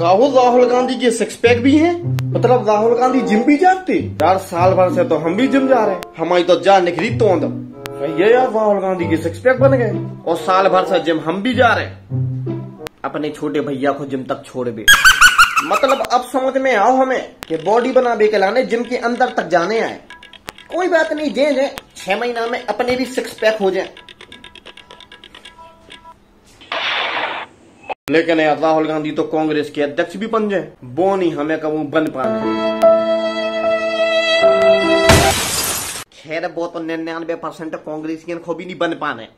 राहुल राहुल गांधी के six pack भी हैं? मतलब राहुल गांधी जिम भी जाते यार, साल भर से तो हम भी जिम जा रहे हैं। हमारी तो जान निकली तो ये यार राहुल गांधी के सिक्स पैक बन गए। और साल भर से जिम हम भी जा रहे हैं। अपने छोटे भैया को जिम तक छोड़ दे। मतलब अब समझ में आओ हमें कि बॉडी बनाने के लाने जिम के अंदर तक जाने आए। कोई बात नहीं जे जे छह महीना में अपने भी सिक्स पैक हो जाए। लेकिन यार राहुल गांधी तो कांग्रेस के अध्यक्ष भी बन जाए। वो नहीं हमें कबू बन पाने। खैर वो तो निन्यानवे परसेंट कांग्रेसियन को भी नहीं बन पाने